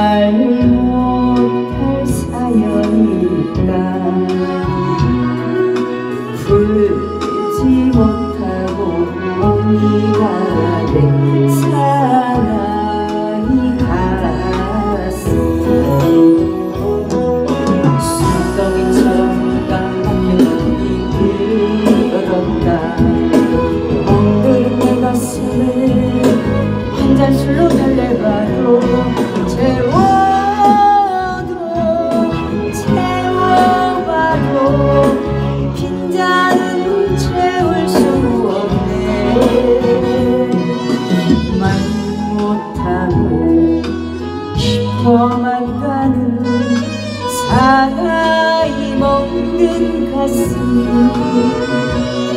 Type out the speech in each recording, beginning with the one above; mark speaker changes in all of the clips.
Speaker 1: 잘못할 사연이 있다. 풀지 못하고 온기가 된 사나이 갔어. 수덩이 싶어만 가는 사나이 먹는 가슴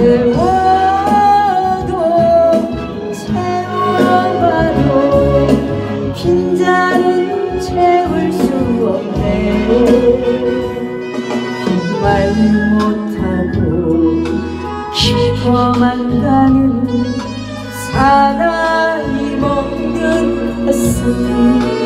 Speaker 1: 채워도 채워봐도 빈잔은 채울 수 없네. 말 못하고 싶어만 가는 사나이 먹는 가슴